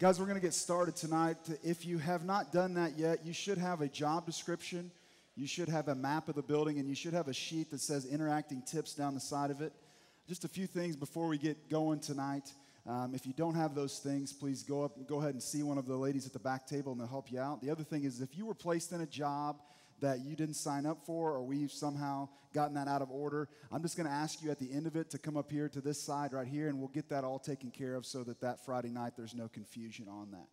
Guys, we're going to get started tonight. If you have not done that yet, you should have a job description. You should have a map of the building, and you should have a sheet that says interacting tips down the side of it. Just a few things before we get going tonight. Um, if you don't have those things, please go up, go ahead and see one of the ladies at the back table, and they'll help you out. The other thing is, if you were placed in a job that you didn't sign up for, or we've somehow gotten that out of order, I'm just going to ask you at the end of it to come up here to this side right here, and we'll get that all taken care of so that that Friday night there's no confusion on that.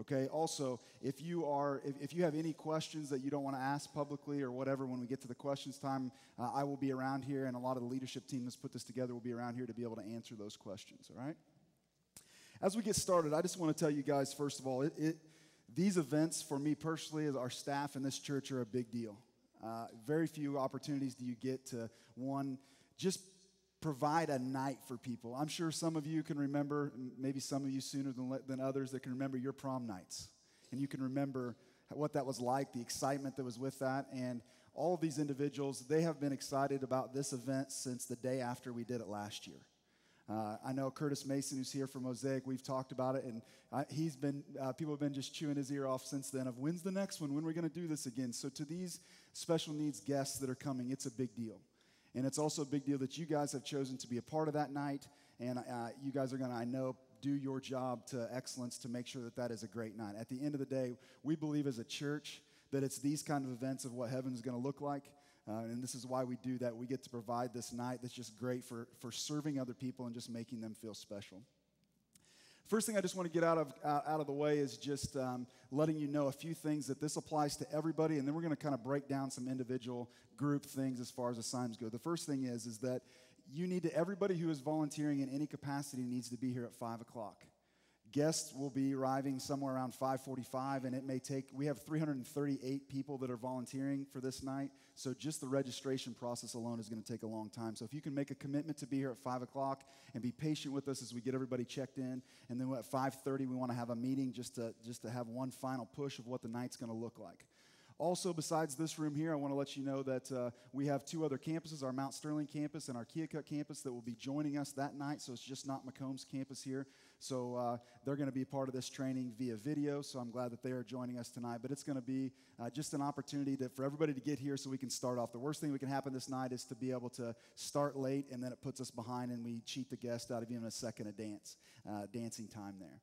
Okay. Also, if you are, if, if you have any questions that you don't want to ask publicly or whatever, when we get to the questions time, uh, I will be around here, and a lot of the leadership team that's put this together will be around here to be able to answer those questions. All right. As we get started, I just want to tell you guys first of all, it, it these events, for me personally, as our staff in this church, are a big deal. Uh, very few opportunities do you get to, one, just provide a night for people. I'm sure some of you can remember, maybe some of you sooner than, than others, that can remember your prom nights. And you can remember what that was like, the excitement that was with that. And all of these individuals, they have been excited about this event since the day after we did it last year. Uh, I know Curtis Mason, who's here for Mosaic, we've talked about it, and uh, he's been, uh, people have been just chewing his ear off since then of when's the next one? When are we going to do this again? So, to these special needs guests that are coming, it's a big deal. And it's also a big deal that you guys have chosen to be a part of that night, and uh, you guys are going to, I know, do your job to excellence to make sure that that is a great night. At the end of the day, we believe as a church that it's these kind of events of what heaven is going to look like. Uh, and this is why we do that. We get to provide this night that's just great for, for serving other people and just making them feel special. First thing I just want to get out of, out of the way is just um, letting you know a few things that this applies to everybody, and then we're going to kind of break down some individual group things as far as assignments go. The first thing is, is that you need to, everybody who is volunteering in any capacity needs to be here at 5 o'clock. Guests will be arriving somewhere around 5:45 and it may take we have 338 people that are volunteering for this night. So just the registration process alone is going to take a long time. So if you can make a commitment to be here at 5 o'clock and be patient with us as we get everybody checked in, and then at 5:30 we want to have a meeting just to just to have one final push of what the night's going to look like. Also, besides this room here, I want to let you know that uh, we have two other campuses our Mount Sterling campus and our Keokuk campus that will be joining us that night. So it's just not Macomb's campus here. So uh, they're going to be part of this training via video. So I'm glad that they are joining us tonight. But it's going to be uh, just an opportunity to, for everybody to get here so we can start off. The worst thing that can happen this night is to be able to start late and then it puts us behind and we cheat the guest out of even a second of dance, uh, dancing time there.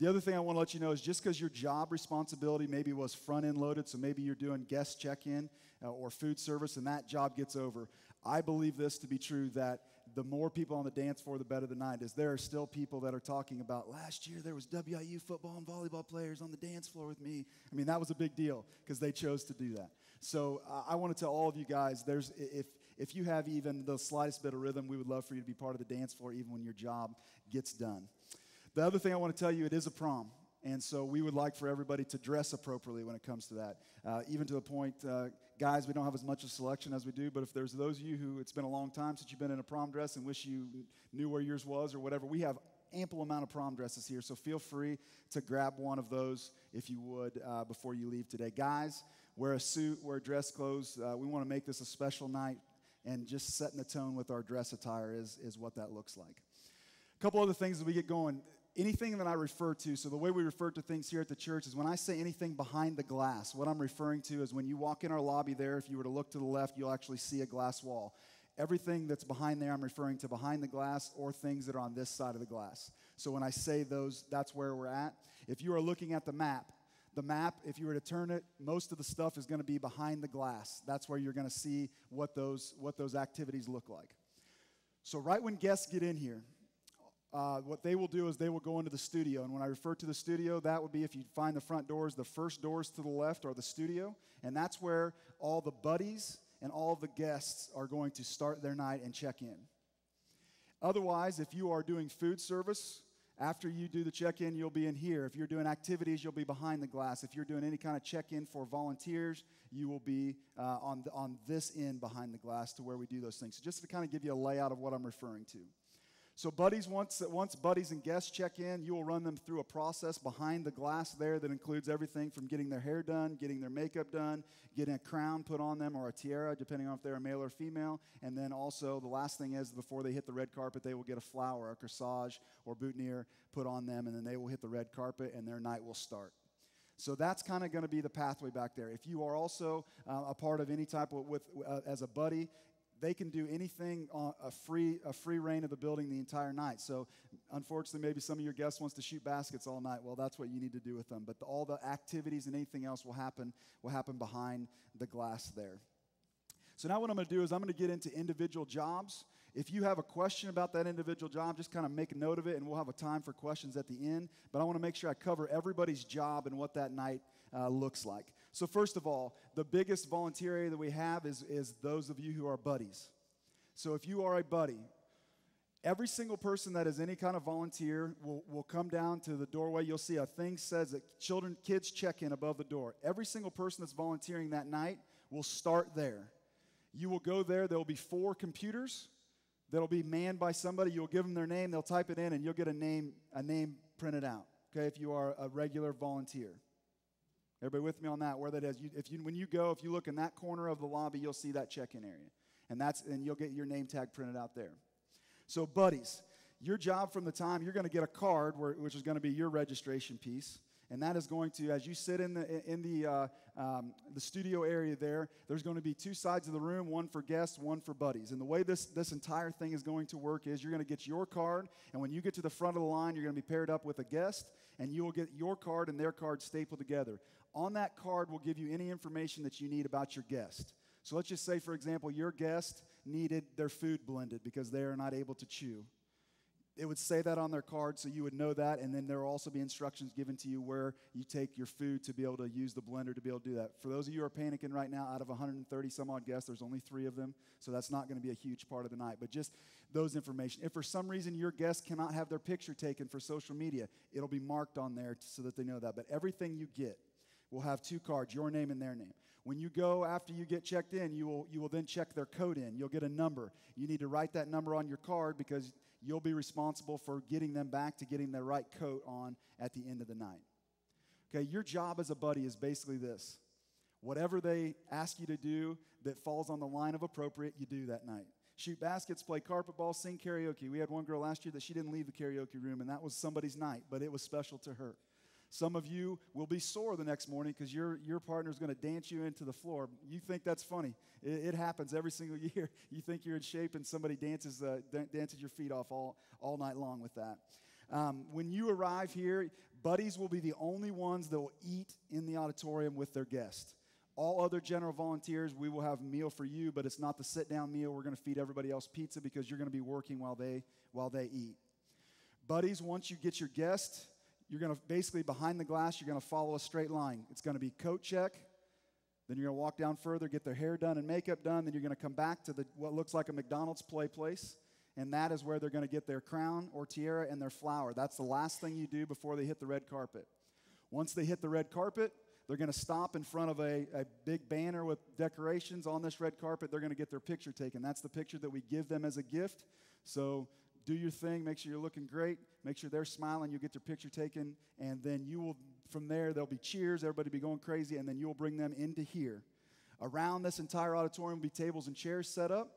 The other thing I want to let you know is just because your job responsibility maybe was front end loaded, so maybe you're doing guest check in uh, or food service and that job gets over. I believe this to be true that the more people on the dance floor, the better the night is. There are still people that are talking about last year there was WIU football and volleyball players on the dance floor with me. I mean, that was a big deal because they chose to do that. So uh, I want to tell all of you guys there's, if, if you have even the slightest bit of rhythm, we would love for you to be part of the dance floor even when your job gets done. The other thing I want to tell you, it is a prom. And so we would like for everybody to dress appropriately when it comes to that. Uh, even to the point, uh, guys, we don't have as much of selection as we do, but if there's those of you who it's been a long time since you've been in a prom dress and wish you knew where yours was or whatever, we have ample amount of prom dresses here. So feel free to grab one of those if you would uh, before you leave today. Guys, wear a suit, wear dress clothes. Uh, we want to make this a special night, and just setting the tone with our dress attire is, is what that looks like. A couple other things as we get going anything that I refer to, so the way we refer to things here at the church is when I say anything behind the glass, what I'm referring to is when you walk in our lobby there, if you were to look to the left, you'll actually see a glass wall. Everything that's behind there, I'm referring to behind the glass or things that are on this side of the glass. So when I say those, that's where we're at. If you are looking at the map, the map, if you were to turn it, most of the stuff is going to be behind the glass. That's where you're going to see what those, what those activities look like. So, right when guests get in here, uh, what they will do is they will go into the studio. And when I refer to the studio, that would be if you find the front doors, the first doors to the left are the studio. And that's where all the buddies and all the guests are going to start their night and check in. Otherwise, if you are doing food service, after you do the check in, you'll be in here. If you're doing activities, you'll be behind the glass. If you're doing any kind of check in for volunteers, you will be uh, on, the, on this end behind the glass to where we do those things. So, just to kind of give you a layout of what I'm referring to. So, buddies, once, once buddies and guests check in, you will run them through a process behind the glass there that includes everything from getting their hair done, getting their makeup done, getting a crown put on them or a tiara, depending on if they're a male or female. And then also, the last thing is before they hit the red carpet, they will get a flower, a corsage, or boutonniere put on them, and then they will hit the red carpet and their night will start. So that's kind of going to be the pathway back there. If you are also uh, a part of any type of with uh, as a buddy, they can do anything on a free a free rein of the building the entire night. So, unfortunately, maybe some of your guests wants to shoot baskets all night. Well, that's what you need to do with them. But the, all the activities and anything else will happen will happen behind the glass there. So now what I'm going to do is I'm going to get into individual jobs. If you have a question about that individual job, just kind of make a note of it, and we'll have a time for questions at the end. But I want to make sure I cover everybody's job and what that night uh, looks like. So, first of all, the biggest volunteer area that we have is, is those of you who are buddies. So, if you are a buddy, every single person that is any kind of volunteer will, will come down to the doorway. You'll see a thing says that children, kids check in above the door. Every single person that's volunteering that night will start there. You will go there, there will be four computers that'll be manned by somebody. You'll give them their name, they'll type it in, and you'll get a name, a name printed out. Okay, if you are a regular volunteer. Everybody with me on that? Where that is? You, if you, when you go, if you look in that corner of the lobby, you'll see that check-in area, and that's and you'll get your name tag printed out there. So, buddies, your job from the time you're going to get a card, where, which is going to be your registration piece and that is going to, as you sit in the in the uh, um, the studio area there, there's going to be two sides of the room, one for guests, one for buddies. And the way this this entire thing is going to work is you're going to get your card, and when you get to the front of the line, you're going to be paired up with a guest, and you will get your card and their card stapled together. On that card will give you any information that you need about your guest. So let's just say, for example, your guest needed their food blended because they are not able to chew. It would say that on their card so you would know that and then there will also be instructions given to you where you take your food to be able to use the blender to be able to do that. For those of you who are panicking right now out of 130 some odd guests there's only three of them so that's not going to be a huge part of the night. But just those information if for some reason your guests cannot have their picture taken for social media it'll be marked on there so that they know that. But everything you get will have two cards your name and their name when you go after you get checked in you will, you will then check their code in you'll get a number you need to write that number on your card because you'll be responsible for getting them back to getting their right coat on at the end of the night. Okay, your job as a buddy is basically this whatever they ask you to do that falls on the line of appropriate, you do that night. Shoot baskets, play carpet ball, sing karaoke. We had one girl last year that she didn't leave the karaoke room, and that was somebody's night, but it was special to her. Some of you will be sore the next morning because your, your partner is going to dance you into the floor. You think that's funny. It, it, happens every single year. You think you're in shape and somebody dances, uh, dances your feet off all, all night long with that. Um, when you arrive here, buddies will be the only ones that will eat in the auditorium with their guest. All other general volunteers, we will have a meal for you, but it's not the sit down meal. We're going to feed everybody else pizza because you're going to be working while they, while they eat. Buddies, once you get your guest, you're going to basically behind the glass, you're going to follow a straight line. It's going to be coat check. Then you're going to walk down further, get their hair done and makeup done. Then you're going to come back to the, what looks like a McDonald's play place. And that is where they're going to get their crown or tiara and their flower. That's the last thing you do before they hit the red carpet. Once they hit the red carpet, they're going to stop in front of a, a big banner with decorations on this red carpet. They're going to get their picture taken. That's the picture that we give them as a gift. So do your thing, make sure you're looking great, make sure they're smiling, you'll get your picture taken, and then you will, from there, there'll be cheers, everybody will be going crazy, and then you'll bring them into here. Around this entire auditorium will be tables and chairs set up.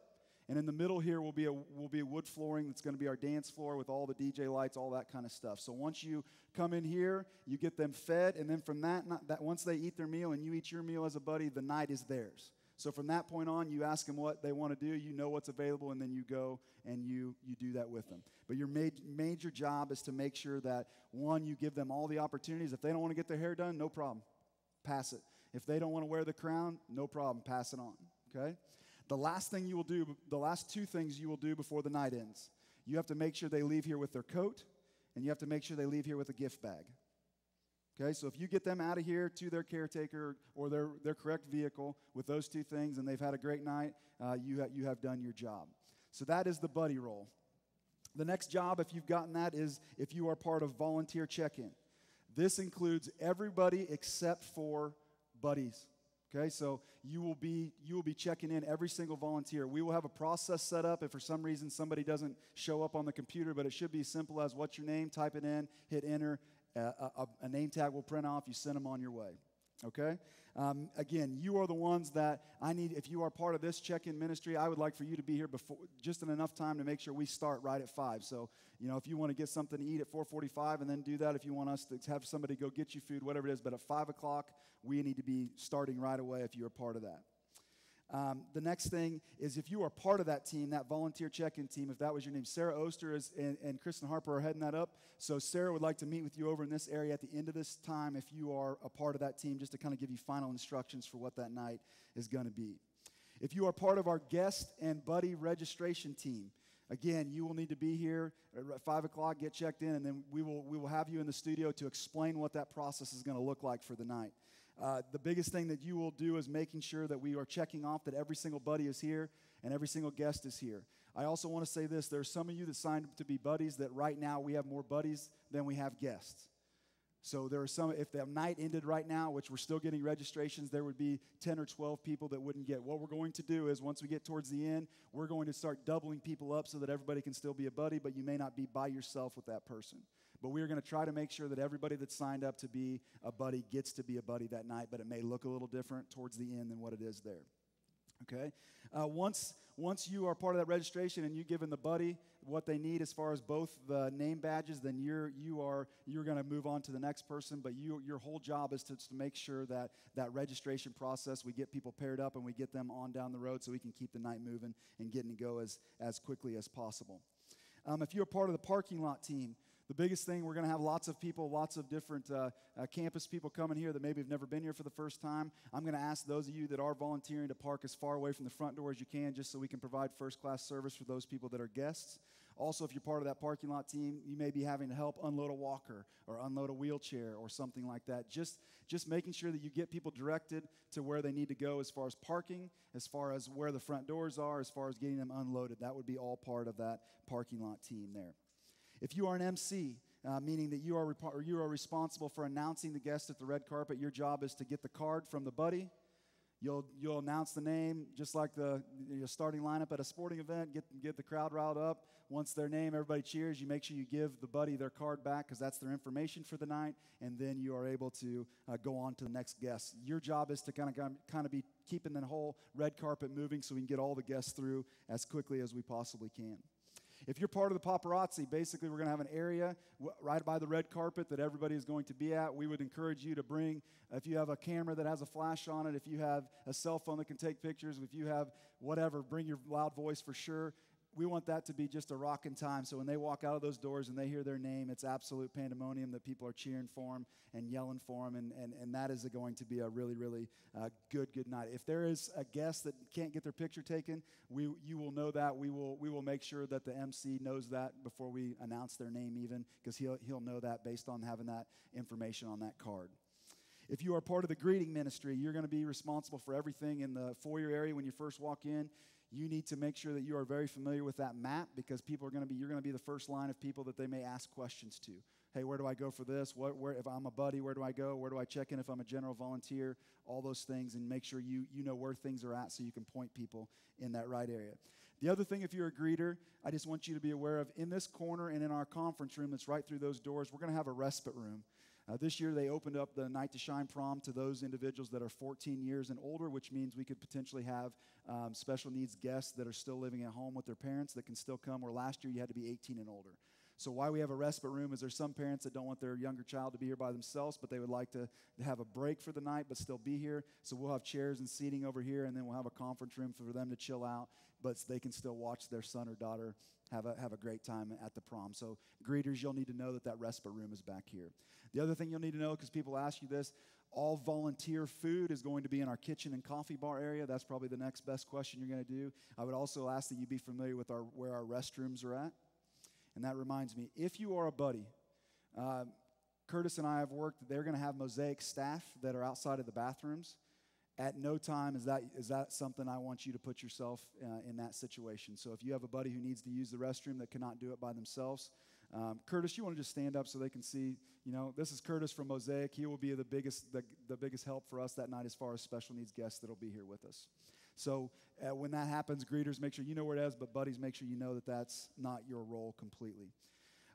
And in the middle here will be a will be a wood flooring that's going to be our dance floor with all the DJ lights, all that kind of stuff. So once you come in here, you get them fed, and then from that, that once they eat their meal and you eat your meal as a buddy, the night is theirs. So from that point on, you ask them what they want to do, you know what's available, and then you go and you, you do that with them. But your major job is to make sure that, one, you give them all the opportunities. If they don't want to get their hair done, no problem. Pass it. If they don't want to wear the crown, no problem. Pass it on. Okay? The last thing you will do, the last two things you will do before the night ends, you have to make sure they leave here with their coat, and you have to make sure they leave here with a gift bag. Okay, so if you get them out of here to their caretaker or their, their correct vehicle with those two things and they've had a great night, uh, you, ha- you have done your job. So that is the buddy role. The next job, if you've gotten that, is if you are part of volunteer check in. This includes everybody except for buddies. Okay, so you will be you will be checking in every single volunteer. We will have a process set up if for some reason somebody doesn't show up on the computer, but it should be as simple as what's your name, type it in, hit enter, a, a, a name tag will print off, you send them on your way. Okay? Um, again, you are the ones that I need. If you are part of this check in ministry, I would like for you to be here before, just in enough time to make sure we start right at 5. So, you know, if you want to get something to eat at 4.45 and then do that, if you want us to have somebody go get you food, whatever it is, but at 5 o'clock, we need to be starting right away if you are part of that. Um, the next thing is if you are part of that team, that volunteer check-in team, if that was your name, Sarah Oster is, and, and Kristen Harper are heading that up. So Sarah would like to meet with you over in this area at the end of this time if you are a part of that team, just to kind of give you final instructions for what that night is going to be. If you are part of our guest and buddy registration team, again, you will need to be here at 5 o'clock, get checked in, and then we will, we will have you in the studio to explain what that process is going to look like for the night. Uh, the biggest thing that you will do is making sure that we are checking off that every single buddy is here and every single guest is here. I also want to say this there are some of you that signed up to be buddies that right now we have more buddies than we have guests. So there are some, if the night ended right now, which we're still getting registrations, there would be 10 or 12 people that wouldn't get. What we're going to do is once we get towards the end, we're going to start doubling people up so that everybody can still be a buddy, but you may not be by yourself with that person. But we are going to try to make sure that everybody that signed up to be a buddy gets to be a buddy that night, but it may look a little different towards the end than what it is there. Okay? Uh, once, once you are part of that registration and you've given the buddy what they need as far as both the name badges, then you're, you are, you're going to move on to the next person. But you, your whole job is to, to make sure that that registration process, we get people paired up and we get them on down the road so we can keep the night moving and getting to go as, as quickly as possible. Um, if you're part of the parking lot team, the biggest thing, we're going to have lots of people, lots of different uh, uh, campus people coming here that maybe have never been here for the first time. I'm going to ask those of you that are volunteering to park as far away from the front door as you can, just so we can provide first class service for those people that are guests. Also, if you're part of that parking lot team, you may be having to help unload a walker or unload a wheelchair or something like that. Just, just making sure that you get people directed to where they need to go as far as parking, as far as where the front doors are, as far as getting them unloaded. That would be all part of that parking lot team there. If you are an MC, uh, meaning that you are, rep- you are responsible for announcing the guest at the red carpet, your job is to get the card from the buddy. You'll, you'll announce the name just like the starting lineup at a sporting event, get, get the crowd riled up. Once their name, everybody cheers. You make sure you give the buddy their card back because that's their information for the night, and then you are able to uh, go on to the next guest. Your job is to kind of, kind of be keeping the whole red carpet moving so we can get all the guests through as quickly as we possibly can. If you're part of the paparazzi, basically we're going to have an area right by the red carpet that everybody is going to be at. We would encourage you to bring, if you have a camera that has a flash on it, if you have a cell phone that can take pictures, if you have whatever, bring your loud voice for sure we want that to be just a rocking time. So when they walk out of those doors and they hear their name, it's absolute pandemonium that people are cheering for them and yelling for them. And, and, and that is going to be a really, really uh, good, good night. If there is a guest that can't get their picture taken, we, you will know that. We will, we will make sure that the MC knows that before we announce their name, even, because he'll, he'll know that based on having that information on that card. If you are part of the greeting ministry, you're going to be responsible for everything in the foyer area when you first walk in you need to make sure that you are very familiar with that map because people are going to be you're going to be the first line of people that they may ask questions to. Hey where do i go for this? What, where, if i'm a buddy where do i go? Where do i check in if i'm a general volunteer? All those things and make sure you, you know where things are at so you can point people in that right area. The other thing if you're a greeter i just want you to be aware of in this corner and in our conference room that's right through those doors we're going to have a respite room uh, this year, they opened up the Night to Shine prom to those individuals that are 14 years and older, which means we could potentially have um, special needs guests that are still living at home with their parents that can still come, where last year you had to be 18 and older. So, why we have a respite room is there's some parents that don't want their younger child to be here by themselves, but they would like to have a break for the night but still be here. So, we'll have chairs and seating over here, and then we'll have a conference room for them to chill out, but they can still watch their son or daughter have a, have a great time at the prom. So, greeters, you'll need to know that that respite room is back here. The other thing you'll need to know, because people ask you this, all volunteer food is going to be in our kitchen and coffee bar area. That's probably the next best question you're going to do. I would also ask that you be familiar with our, where our restrooms are at. And that reminds me if you are a buddy, uh, Curtis and I have worked, they're going to have mosaic staff that are outside of the bathrooms. At no time is that, is that something I want you to put yourself uh, in that situation. So if you have a buddy who needs to use the restroom that cannot do it by themselves, Um, Curtis, you want to just stand up so they can see? You know, this is Curtis from Mosaic. He will be the biggest, the, the biggest help for us that night as far as special needs guests that'll be here with us. So uh, when that happens, greeters, make sure you know where it is, but buddies, make sure you know that that's not your role completely.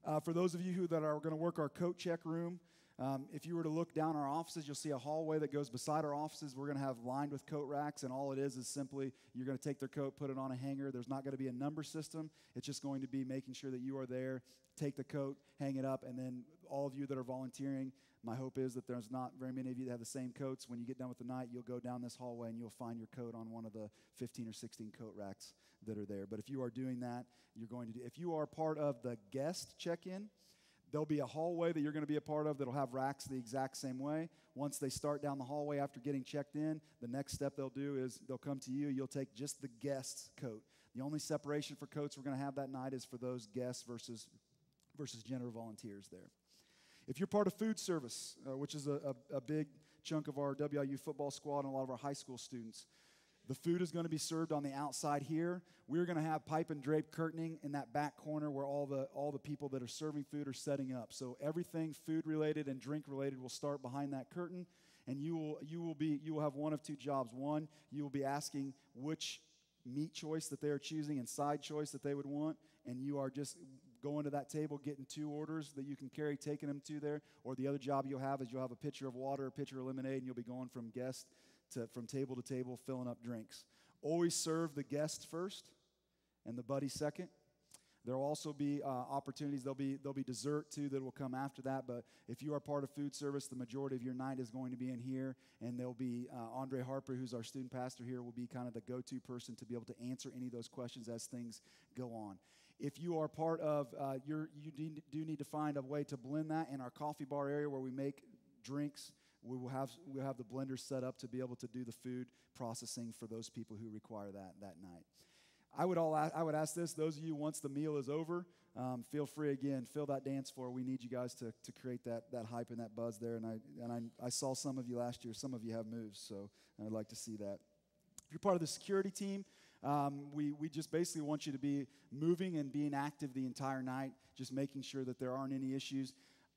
Uh, for those of you who that are going to work our coat check room, um, if you were to look down our offices, you'll see a hallway that goes beside our offices. We're going to have lined with coat racks, and all it is is simply you're going to take their coat, put it on a hanger. There's not going to be a number system. It's just going to be making sure that you are there, take the coat, hang it up, and then all of you that are volunteering, my hope is that there's not very many of you that have the same coats. When you get done with the night, you'll go down this hallway and you'll find your coat on one of the 15 or 16 coat racks that are there. But if you are doing that, you're going to do, if you are part of the guest check in, There'll be a hallway that you're going to be a part of that'll have racks the exact same way. Once they start down the hallway after getting checked in, the next step they'll do is they'll come to you. You'll take just the guest's coat. The only separation for coats we're going to have that night is for those guests versus, versus general volunteers there. If you're part of food service, uh, which is a, a, a big chunk of our WIU football squad and a lot of our high school students, the food is going to be served on the outside here. We're going to have pipe and drape curtaining in that back corner where all the, all the people that are serving food are setting up. So everything food related and drink related will start behind that curtain. And you will, you will, be, you will have one of two jobs. One, you will be asking which meat choice that they are choosing and side choice that they would want. And you are just going to that table, getting two orders that you can carry, taking them to there. Or the other job you'll have is you'll have a pitcher of water, a pitcher of lemonade, and you'll be going from guest to, from table to table, filling up drinks. Always serve the guest first and the buddy second. There will also be uh, opportunities. There'll be, there'll be dessert too that will come after that. But if you are part of food service, the majority of your night is going to be in here. And there'll be uh, Andre Harper, who's our student pastor here, will be kind of the go to person to be able to answer any of those questions as things go on. If you are part of, uh, you do need to find a way to blend that in our coffee bar area where we make drinks we will have, we'll have the blender set up to be able to do the food processing for those people who require that that night. I would, all, I would ask this those of you, once the meal is over, um, feel free again, fill that dance floor. We need you guys to, to create that, that hype and that buzz there. And, I, and I, I saw some of you last year. Some of you have moves, so I'd like to see that. If you're part of the security team, um, we, we just basically want you to be moving and being active the entire night, just making sure that there aren't any issues.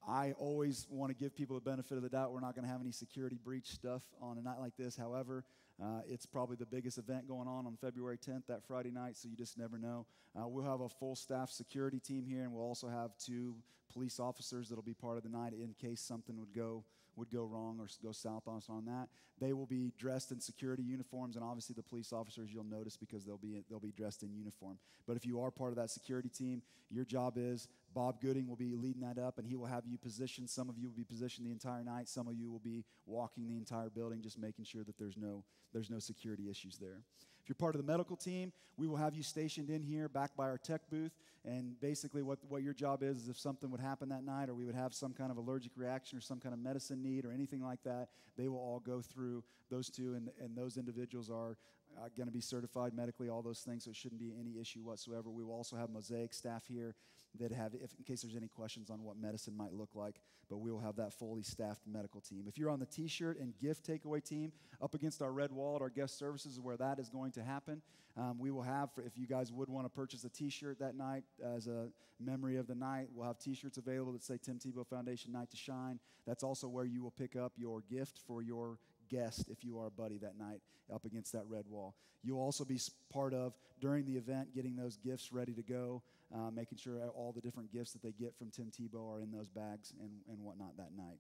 I always want to give people the benefit of the doubt. We're not going to have any security breach stuff on a night like this. However, uh, it's probably the biggest event going on on February 10th, that Friday night, so you just never know. Uh, we'll have a full staff security team here, and we'll also have two police officers that'll be part of the night in case something would go would go wrong or go south on us on that. They will be dressed in security uniforms, and obviously the police officers you'll notice because they'll be they'll be dressed in uniform. But if you are part of that security team, your job is Bob Gooding will be leading that up, and he will have you positioned. Some of you will be positioned the entire night. Some of you will be walking the entire building, just making sure that there's no there's no security issues there. If you're part of the medical team, we will have you stationed in here, back by our tech booth. And basically, what, what your job is, is if something would happen that night, or we would have some kind of allergic reaction, or some kind of medicine need, or anything like that, they will all go through those two, and, and those individuals are uh, going to be certified medically, all those things, so it shouldn't be any issue whatsoever. We will also have Mosaic staff here that have, if, in case there's any questions on what medicine might look like, but we will have that fully staffed medical team. If you're on the t shirt and gift takeaway team, up against our red wall at our guest services where that is going to happen. Um, we will have, if you guys would want to purchase a t shirt that night as a memory of the night, we'll have t shirts available that say Tim Tebow Foundation Night to Shine. That's also where you will pick up your gift for your guest if you are a buddy that night up against that red wall. You'll also be part of, during the event, getting those gifts ready to go, uh, making sure all the different gifts that they get from Tim Tebow are in those bags and, and whatnot that night.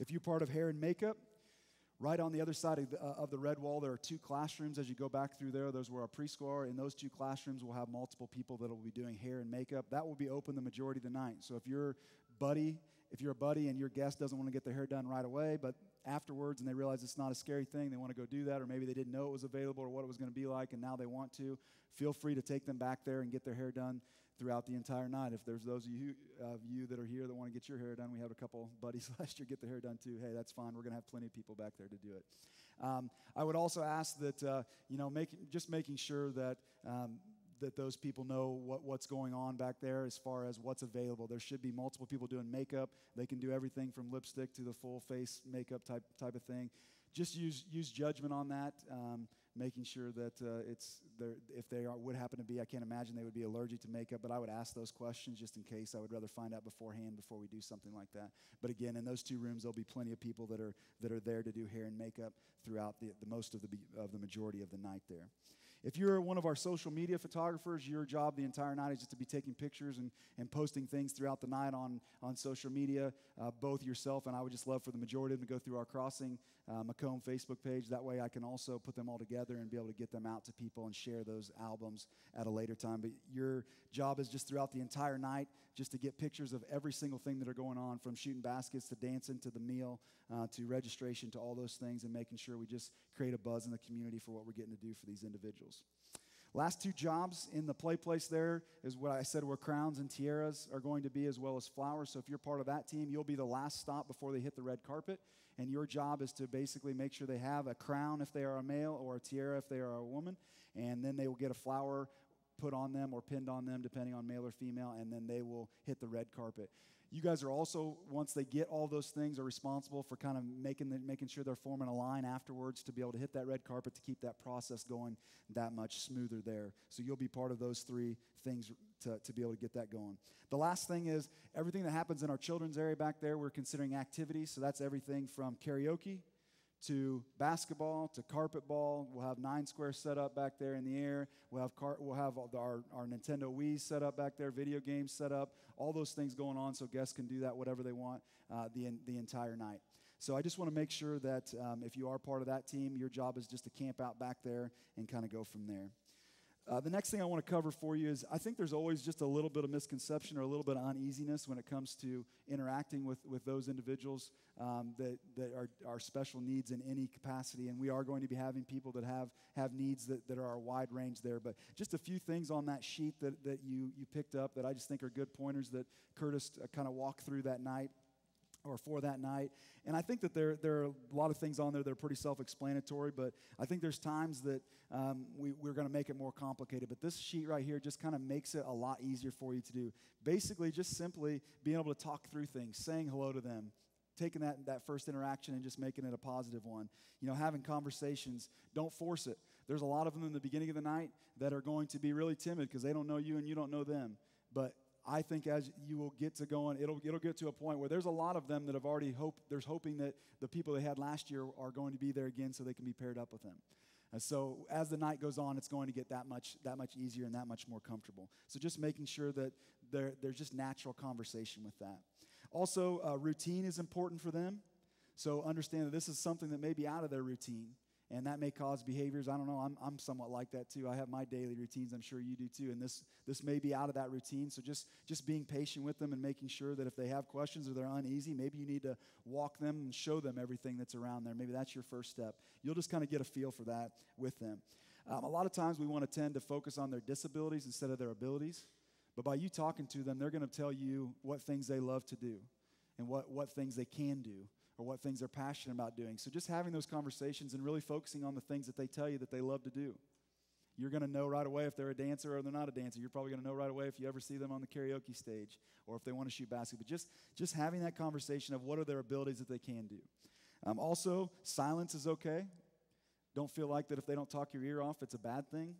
If you're part of hair and makeup, Right on the other side of the, uh, of the, red wall, there are two classrooms as you go back through there. Those were our preschool. In those two classrooms, we'll have multiple people that will be doing hair and makeup. That will be open the majority of the night. So if your buddy, if you're a buddy and your guest doesn't want to get their hair done right away, but afterwards and they realize it's not a scary thing, they want to go do that, or maybe they didn't know it was available or what it was going to be like, and now they want to, feel free to take them back there and get their hair done throughout the entire night. If there's those of you, of you that are here that want to get your hair done, we had a couple buddies last year get their hair done too. Hey, that's fine. We're going to have plenty of people back there to do it. Um, I would also ask that, uh, you know, make, just making sure that um, that those people know what, what's going on back there as far as what's available. There should be multiple people doing makeup. They can do everything from lipstick to the full face makeup type, type of thing. Just use, use judgment on that, um, making sure that uh, it's there, if they are, would happen to be, I can't imagine they would be allergic to makeup, but I would ask those questions just in case. I would rather find out beforehand before we do something like that. But again, in those two rooms, there'll be plenty of people that are, that are there to do hair and makeup throughout the, the most of the, of the majority of the night there. If you're one of our social media photographers, your job the entire night is just to be taking pictures and, and posting things throughout the night on, on social media, uh, both yourself and I would just love for the majority of them to go through our Crossing uh, Macomb Facebook page. That way I can also put them all together and be able to get them out to people and share those albums at a later time. But your job is just throughout the entire night just to get pictures of every single thing that are going on from shooting baskets to dancing to the meal uh, to registration to all those things and making sure we just create a buzz in the community for what we're getting to do for these individuals. Last two jobs in the play place there is what I said where crowns and tiaras are going to be, as well as flowers. So if you're part of that team, you'll be the last stop before they hit the red carpet. And your job is to basically make sure they have a crown if they are a male or a tiara if they are a woman. And then they will get a flower put on them or pinned on them, depending on male or female, and then they will hit the red carpet. You guys are also, once they get all those things, are responsible for kind of making, the, making sure they're forming a line afterwards to be able to hit that red carpet to keep that process going that much smoother there. So you'll be part of those three things to, to be able to get that going. The last thing is everything that happens in our children's area back there, we're considering activities. So that's everything from karaoke to basketball to carpet ball. We'll have nine squares set up back there in the air. We'll have, car- we'll have our, our Nintendo Wii set up back there, video games set up, all those things going on so guests can do that whatever they want uh, the, the entire night. So I just want to make sure that um, if you are part of that team, your job is just to camp out back there and kind of go from there. Uh, the next thing I want to cover for you is I think there's always just a little bit of misconception or a little bit of uneasiness when it comes to interacting with, with those individuals um, that, that are, are special needs in any capacity. And we are going to be having people that have, have needs that, that are a wide range there. But just a few things on that sheet that, that you, you picked up that I just think are good pointers that Curtis uh, kind of walked through that night or for that night. And I think that there, there are a lot of things on there that are pretty self explanatory, but I think there's times that um, we, we're going to make it more complicated. But this sheet right here just kind of makes it a lot easier for you to do. Basically, just simply being able to talk through things, saying hello to them. Taking that, that first interaction and just making it a positive one. You know, having conversations, don't force it. There's a lot of them in the beginning of the night that are going to be really timid because they don't know you and you don't know them. But I think as you will get to going, it'll, it'll get to a point where there's a lot of them that have already hoped, there's hoping that the people they had last year are going to be there again so they can be paired up with them. And so as the night goes on, it's going to get that much, that much easier and that much more comfortable. So just making sure that there, there's just natural conversation with that. Also, uh, routine is important for them. So understand that this is something that may be out of their routine and that may cause behaviors. I don't know. I'm, I'm somewhat like that too. I have my daily routines. I'm sure you do too. And this, this may be out of that routine. So just, just being patient with them and making sure that if they have questions or they're uneasy, maybe you need to walk them and show them everything that's around there. Maybe that's your first step. You'll just kind of get a feel for that with them. Um, a lot of times we want to tend to focus on their disabilities instead of their abilities. But by you talking to them, they're going to tell you what things they love to do and what, what things they can do or what things they're passionate about doing. So just having those conversations and really focusing on the things that they tell you that they love to do. You're going to know right away if they're a dancer or they're not a dancer. You're probably going to know right away if you ever see them on the karaoke stage or if they want to shoot basketball. But just, just having that conversation of what are their abilities that they can do. Um, also, silence is okay. Don't feel like that if they don't talk your ear off, it's a bad thing.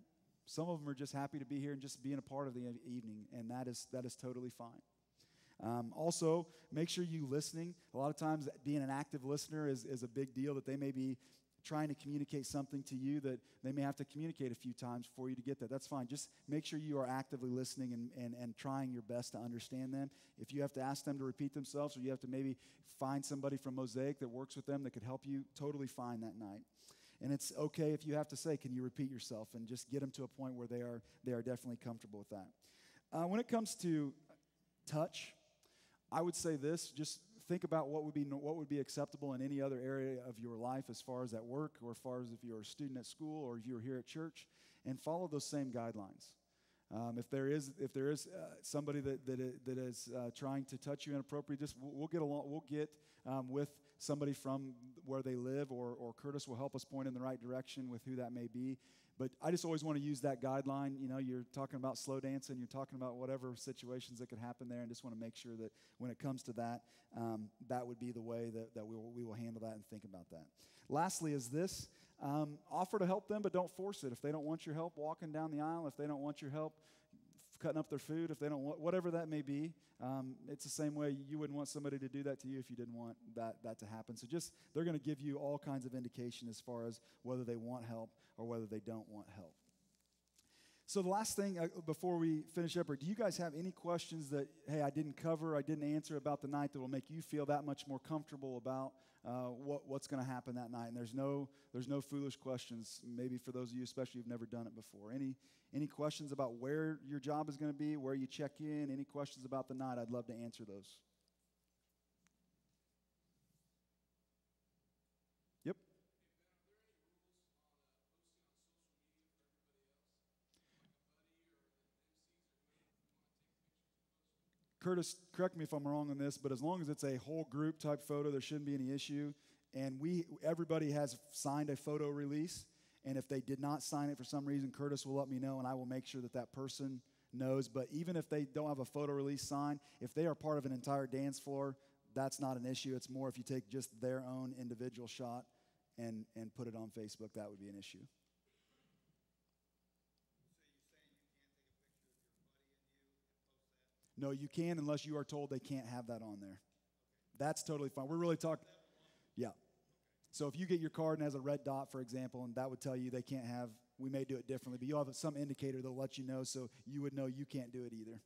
Some of them are just happy to be here and just being a part of the evening, and that is, that is totally fine. Um, also, make sure you listening. A lot of times, being an active listener is, is a big deal that they may be trying to communicate something to you that they may have to communicate a few times for you to get that. That's fine. Just make sure you are actively listening and, and, and trying your best to understand them. If you have to ask them to repeat themselves or you have to maybe find somebody from Mosaic that works with them that could help you, totally fine that night. And it's okay if you have to say, Can you repeat yourself? and just get them to a point where they are, they are definitely comfortable with that. Uh, when it comes to touch, I would say this just think about what would be what would be acceptable in any other area of your life as far as at work or as far as if you're a student at school or if you're here at church and follow those same guidelines um, if there is if there is uh, somebody that, that, that is uh, trying to touch you inappropriately just we'll, we'll, get along we'll get um, with somebody from where they live, or, or Curtis will help us point in the right direction with who that may be. But I just always want to use that guideline. You know, you're talking about slow dancing, you're talking about whatever situations that could happen there, and just want to make sure that when it comes to that, um, that would be the way that, that we, will, we will handle that and think about that. Lastly, is this um, offer to help them, but don't force it. If they don't want your help walking down the aisle, if they don't want your help cutting up their food, if they don't want, whatever that may be, um, it's the same way you wouldn't want somebody to do that to you if you didn't want that, that to happen. So just, they're going to give you all kinds of indication as far as whether they want help or whether they don't want help. So the last thing uh, before we finish up, or do you guys have any questions that hey I didn't cover, I didn't answer about the night that will make you feel that much more comfortable about uh, what, what's going to happen that night? And there's no there's no foolish questions. Maybe for those of you, especially who've never done it before. Any any questions about where your job is going to be, where you check in? Any questions about the night? I'd love to answer those. Curtis, correct me if I'm wrong on this, but as long as it's a whole group type photo, there shouldn't be any issue. And we, everybody has signed a photo release. And if they did not sign it for some reason, Curtis will let me know, and I will make sure that that person knows. But even if they don't have a photo release signed, if they are part of an entire dance floor, that's not an issue. It's more if you take just their own individual shot and, and put it on Facebook, that would be an issue. No, you can unless you are told they can't have that on there. That's totally fine. We're really talking. Yeah. So if you get your card and has a red dot, for example, and that would tell you they can't have, we may do it differently, but you'll have some indicator that'll let you know so you would know you can't do it either.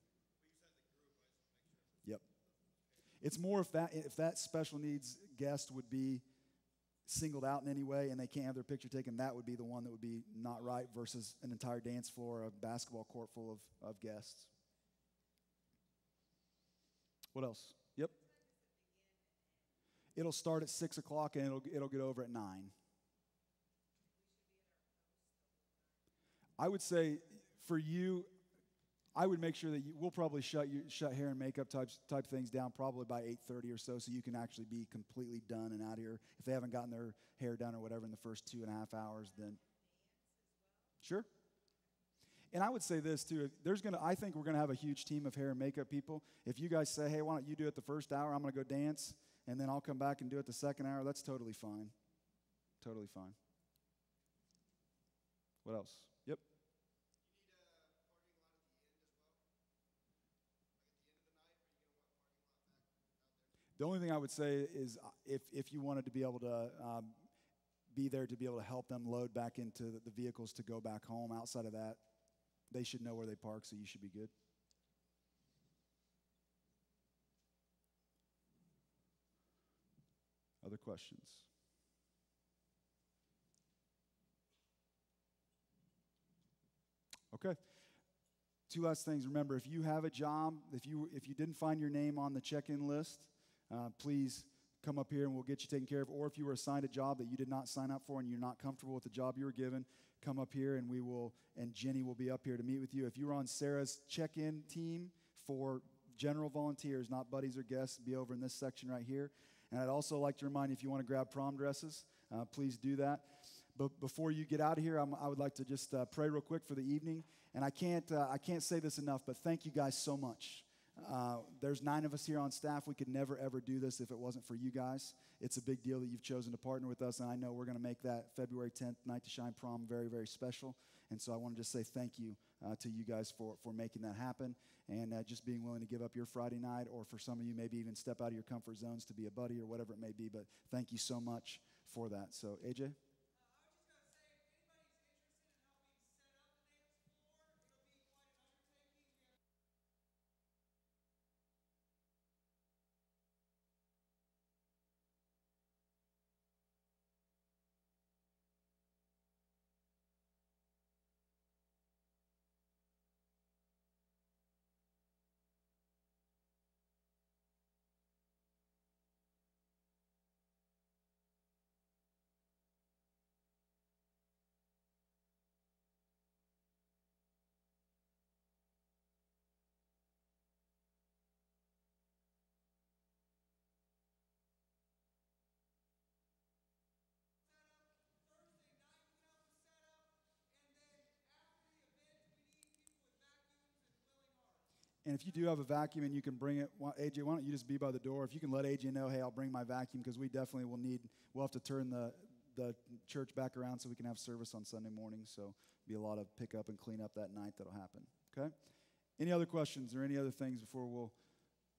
Yep. It's more if that if that special needs guest would be singled out in any way and they can't have their picture taken, that would be the one that would be not right versus an entire dance floor, a basketball court full of, of guests. What else? Yep. It'll start at 6 o'clock and it'll, it'll get over at 9. I would say for you, I would make sure that you, we'll probably shut you, shut hair and makeup types type things down probably by 8:30 or so, so you can actually be completely done and out of here. If they haven't gotten their hair done or whatever in the first two and a half hours, then sure. And I would say this too. There's gonna, I think we're gonna have a huge team of hair and makeup people. If you guys say, hey, why don't you do it the first hour? I'm gonna go dance, and then I'll come back and do it the second hour. That's totally fine. Totally fine. What else? Yep. The only thing I would say is uh, if, if you wanted to be able to um, be there to be able to help them load back into the, the vehicles to go back home, outside of that, they should know where they park, so you should be good. Other questions? Okay. Two last things. Remember, if you have a job, if you if you didn't find your name on the check-in list, uh, please come up here and we'll get you taken care of. Or if you were assigned a job that you did not sign up for and you're not comfortable with the job you were given, come up here and we will, and Jenny will be up here to meet with you. If you're on Sarah's check in team for general volunteers, not buddies or guests, be over in this section right here. And I'd also like to remind you if you want to grab prom dresses, uh, please do that. But before you get out of here, I'm, i would like to just uh, pray real quick for the evening. And I can't, uh, I can't say this enough, but thank you guys so much. Uh, there's nine of us here on staff. We could never, ever do this if it wasn't for you guys. It's a big deal that you've chosen to partner with us, and I know we're going to make that February 10th, Night to Shine prom very, very special. And so I want to just say thank you uh, to you guys for, for making that happen and uh, just being willing to give up your Friday night, or for some of you, maybe even step out of your comfort zones to be a buddy or whatever it may be. But thank you so much for that. So, AJ? And if you do have a vacuum and you can bring it, AJ, why don't you just be by the door? If you can let AJ know, hey, I'll bring my vacuum because we definitely will need, we'll have to turn the, the church back around so we can have service on Sunday morning. So be a lot of pick up and clean up that night that'll happen. Okay? Any other questions or any other things before we'll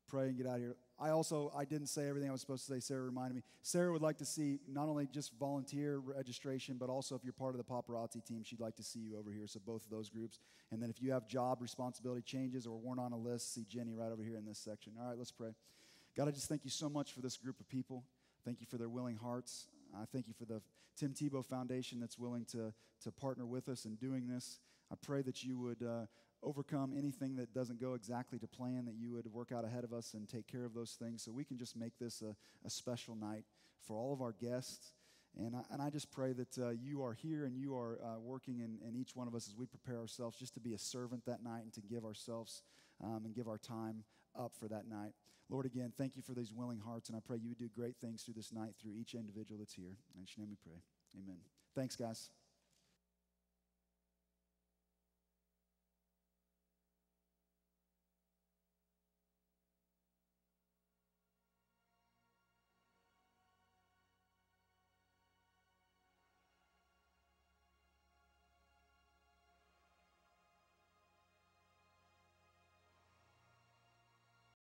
pray and get out of here? I also, I didn't say everything I was supposed to say. Sarah reminded me. Sarah would like to see not only just volunteer registration, but also if you're part of the paparazzi team, she'd like to see you over here. So both of those groups. And then if you have job responsibility changes or weren't on a list, see Jenny right over here in this section. All right, let's pray. God, I just thank you so much for this group of people. Thank you for their willing hearts. I thank you for the Tim Tebow Foundation that's willing to, to partner with us in doing this. I pray that you would uh, overcome anything that doesn't go exactly to plan, that you would work out ahead of us and take care of those things so we can just make this a, a special night for all of our guests. And I, and I just pray that uh, you are here and you are uh, working in, in each one of us as we prepare ourselves just to be a servant that night and to give ourselves um, and give our time up for that night. Lord, again, thank you for these willing hearts, and I pray you would do great things through this night through each individual that's here. In your name we pray. Amen. Thanks, guys.